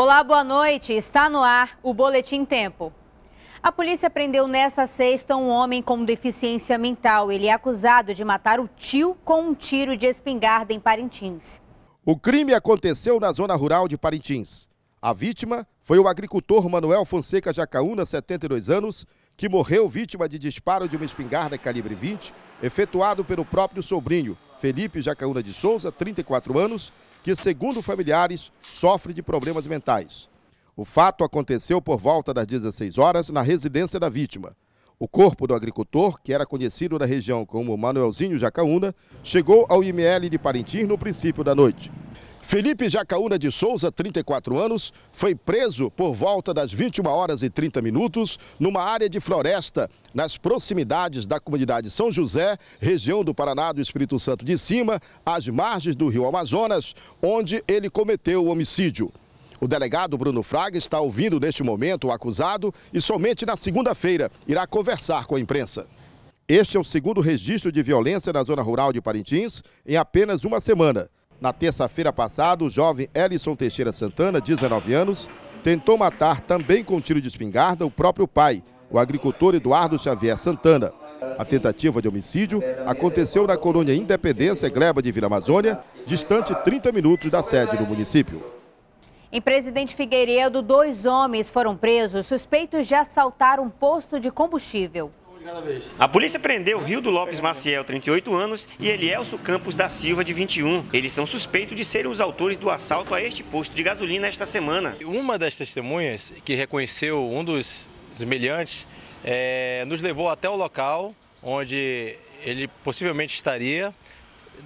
Olá, boa noite. Está no ar o Boletim Tempo. A polícia prendeu nessa sexta um homem com deficiência mental. Ele é acusado de matar o tio com um tiro de espingarda em Parintins. O crime aconteceu na zona rural de Parintins. A vítima foi o agricultor Manuel Fonseca Jacaúna, 72 anos, que morreu vítima de disparo de uma espingarda calibre 20, efetuado pelo próprio sobrinho, Felipe Jacaúna de Souza, 34 anos, que, segundo familiares, sofre de problemas mentais. O fato aconteceu por volta das 16 horas na residência da vítima. O corpo do agricultor, que era conhecido na região como Manuelzinho Jacaúna, chegou ao IML de Parintins no princípio da noite. Felipe Jacaúna de Souza, 34 anos, foi preso por volta das 21 horas e 30 minutos numa área de floresta nas proximidades da comunidade São José, região do Paraná do Espírito Santo de Cima, às margens do rio Amazonas, onde ele cometeu o homicídio. O delegado Bruno Fraga está ouvindo neste momento o acusado e somente na segunda-feira irá conversar com a imprensa. Este é o segundo registro de violência na zona rural de Parintins em apenas uma semana. Na terça-feira passada, o jovem Ellison Teixeira Santana, 19 anos, tentou matar também com um tiro de espingarda o próprio pai, o agricultor Eduardo Xavier Santana. A tentativa de homicídio aconteceu na colônia Independência Gleba de Vila Amazônia, distante 30 minutos da sede do município. Em Presidente Figueiredo, dois homens foram presos suspeitos de assaltar um posto de combustível. A polícia prendeu Rildo Lopes Maciel, 38 anos, e Elielso Campos da Silva, de 21. Eles são suspeitos de serem os autores do assalto a este posto de gasolina esta semana. Uma das testemunhas que reconheceu um dos meliantes é, nos levou até o local onde ele possivelmente estaria,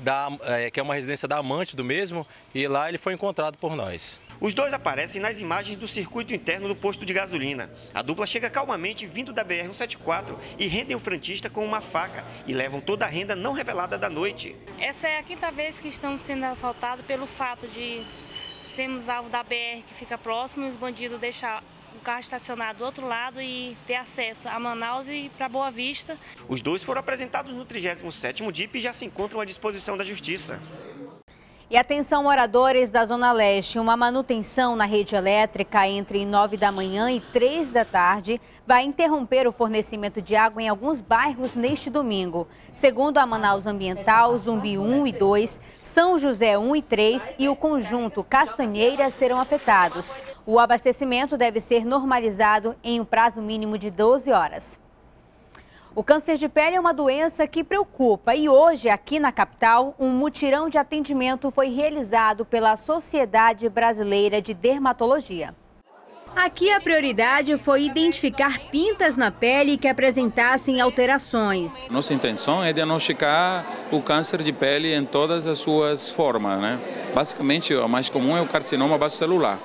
da, é, que é uma residência da amante do mesmo, e lá ele foi encontrado por nós. Os dois aparecem nas imagens do circuito interno do posto de gasolina. A dupla chega calmamente vindo da BR-174 e rendem o frentista com uma faca e levam toda a renda não revelada da noite. Essa é a quinta vez que estamos sendo assaltados pelo fato de sermos alvo da BR que fica próximo e os bandidos deixam o carro estacionado do outro lado e ter acesso a Manaus e para Boa Vista. Os dois foram apresentados no 37º DIP e já se encontram à disposição da Justiça. E atenção moradores da Zona Leste, uma manutenção na rede elétrica entre 9 da manhã e 3 da tarde vai interromper o fornecimento de água em alguns bairros neste domingo. Segundo a Manaus Ambiental, Zumbi 1 e 2, São José 1 e 3 e o conjunto Castanheira serão afetados. O abastecimento deve ser normalizado em um prazo mínimo de 12 horas. O câncer de pele é uma doença que preocupa e hoje, aqui na capital, um mutirão de atendimento foi realizado pela Sociedade Brasileira de Dermatologia. Aqui a prioridade foi identificar pintas na pele que apresentassem alterações. Nossa intenção é diagnosticar o câncer de pele em todas as suas formas. Né? Basicamente, o mais comum é o carcinoma basocelular.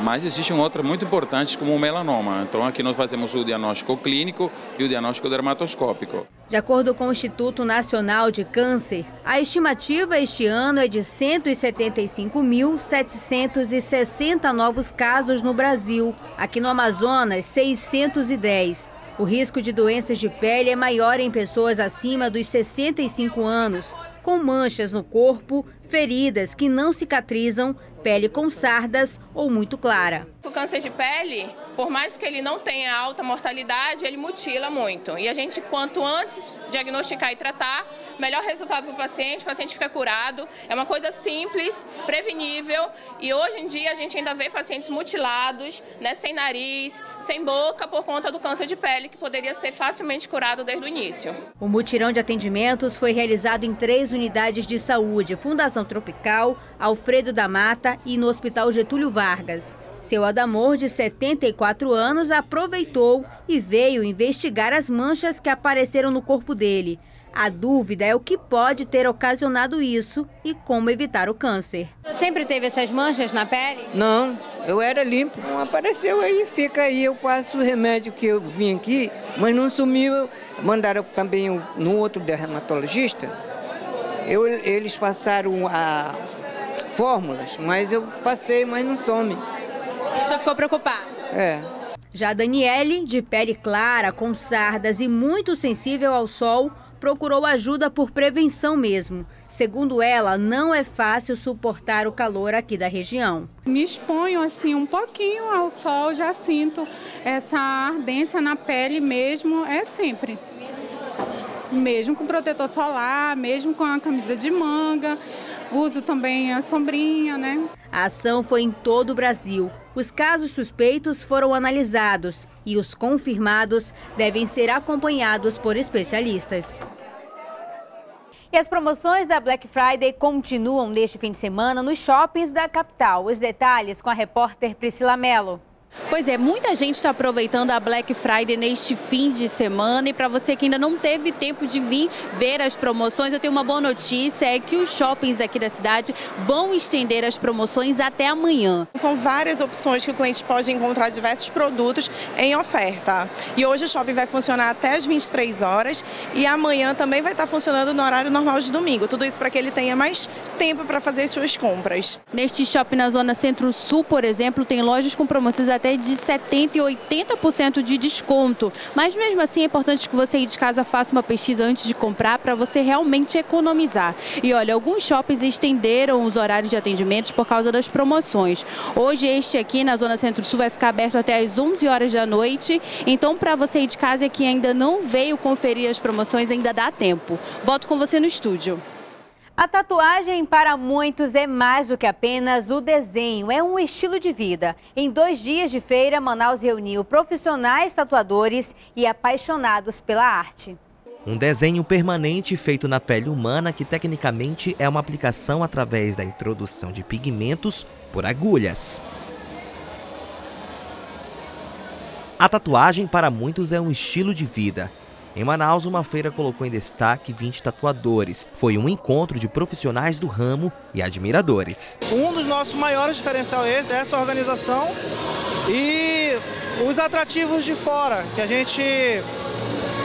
Mas existem outras muito importantes como o melanoma. Então aqui nós fazemos o diagnóstico clínico e o diagnóstico dermatoscópico. De acordo com o Instituto Nacional de Câncer, a estimativa este ano é de 175.760 novos casos no Brasil. Aqui no Amazonas, 610. O risco de doenças de pele é maior em pessoas acima dos 65 anos, com manchas no corpo, feridas que não cicatrizam, pele com sardas ou muito clara. O câncer de pele, por mais que ele não tenha alta mortalidade, ele mutila muito. E a gente, quanto antes diagnosticar e tratar, melhor resultado para o paciente, o paciente fica curado. É uma coisa simples, prevenível. E hoje em dia a gente ainda vê pacientes mutilados, né, sem nariz, sem boca, por conta do câncer de pele, que poderia ser facilmente curado desde o início. O mutirão de atendimentos foi realizado em três unidades de saúde: Fundação Tropical, Alfredo da Mata e no Hospital Getúlio Vargas. Seu Adamor, de 74 anos, aproveitou e veio investigar as manchas que apareceram no corpo dele. A dúvida é o que pode ter ocasionado isso e como evitar o câncer. Sempre teve essas manchas na pele? Não, eu era limpo. Não apareceu aí, fica aí. Eu passo o remédio que eu vim aqui, mas não sumiu. Mandaram também no outro dermatologista. Eu, eles passaram a fórmulas, mas eu passei, mas não some. Você ficou preocupado? É. Já Daniele, de pele clara, com sardas e muito sensível ao sol, procurou ajuda por prevenção mesmo. Segundo ela, não é fácil suportar o calor aqui da região. Me exponho assim um pouquinho ao sol, já sinto essa ardência na pele mesmo, é sempre mesmo com protetor solar, mesmo com a camisa de manga. Uso também a sombrinha, né? A ação foi em todo o Brasil. Os casos suspeitos foram analisados e os confirmados devem ser acompanhados por especialistas. E as promoções da Black Friday continuam neste fim de semana nos shoppings da capital. Os detalhes com a repórter Priscila Mello. Pois é, muita gente está aproveitando a Black Friday neste fim de semana e para você que ainda não teve tempo de vir ver as promoções, eu tenho uma boa notícia, é que os shoppings aqui da cidade vão estender as promoções até amanhã. São várias opções que o cliente pode encontrar diversos produtos em oferta. E hoje o shopping vai funcionar até as 23 horas e amanhã também vai estar funcionando no horário normal de domingo. Tudo isso para que ele tenha mais tempo para fazer as suas compras. Neste shopping na zona Centro-Sul, por exemplo, tem lojas com promoções até até de 70% e 80% de desconto. Mas mesmo assim é importante que você aí de casa faça uma pesquisa antes de comprar para você realmente economizar. E olha, alguns shoppings estenderam os horários de atendimentos por causa das promoções. Hoje este aqui na Zona Centro-Sul vai ficar aberto até às 11 horas da noite. Então para você aí de casa que ainda não veio conferir as promoções, ainda dá tempo. Volto com você no estúdio. A tatuagem para muitos é mais do que apenas o desenho, é um estilo de vida. Em dois dias de feira, Manaus reuniu profissionais tatuadores e apaixonados pela arte. Um desenho permanente feito na pele humana que tecnicamente é uma aplicação através da introdução de pigmentos por agulhas. A tatuagem para muitos é um estilo de vida em Manaus, uma feira colocou em destaque 20 tatuadores. Foi um encontro de profissionais do ramo e admiradores. Um dos nossos maiores diferenciais é essa organização e os atrativos de fora que a gente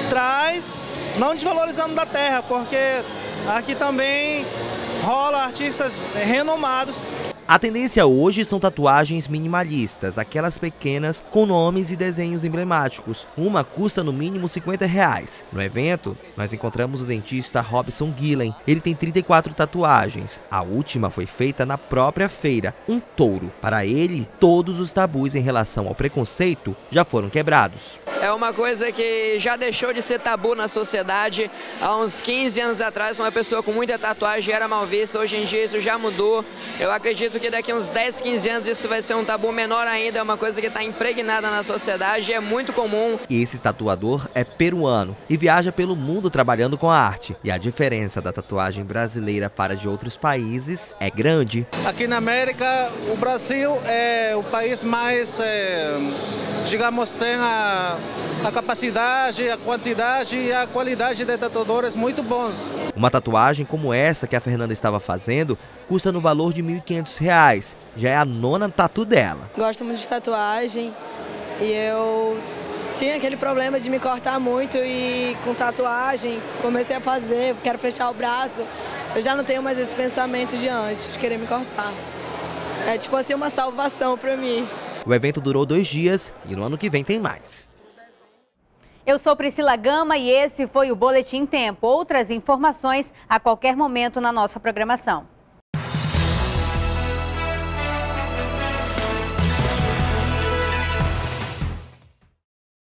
traz, não desvalorizando da terra, porque aqui também rola artistas renomados a tendência hoje são tatuagens minimalistas, aquelas pequenas com nomes e desenhos emblemáticos. Uma custa no mínimo 50 reais. No evento, nós encontramos o dentista Robson Gillen. Ele tem 34 tatuagens. A última foi feita na própria feira, um touro. Para ele, todos os tabus em relação ao preconceito já foram quebrados. É uma coisa que já deixou de ser tabu na sociedade. Há uns 15 anos atrás, uma pessoa com muita tatuagem era mal vista. Hoje em dia isso já mudou. Eu acredito acredito que daqui a uns 10, 15 anos isso vai ser um tabu menor ainda, é uma coisa que está impregnada na sociedade, é muito comum. Esse tatuador é peruano e viaja pelo mundo trabalhando com a arte. E a diferença da tatuagem brasileira para de outros países é grande. Aqui na América, o Brasil é o país mais, é, digamos, tem a, a capacidade, a quantidade e a qualidade de tatuadores muito bons. Uma tatuagem como essa que a Fernanda estava fazendo custa no valor de R$ 1.500. Já é a nona tatu dela. Gosto muito de tatuagem e eu tinha aquele problema de me cortar muito e com tatuagem comecei a fazer, quero fechar o braço. Eu já não tenho mais esse pensamento de antes, de querer me cortar. É tipo assim uma salvação para mim. O evento durou dois dias e no ano que vem tem mais. Eu sou Priscila Gama e esse foi o Boletim Tempo. Outras informações a qualquer momento na nossa programação.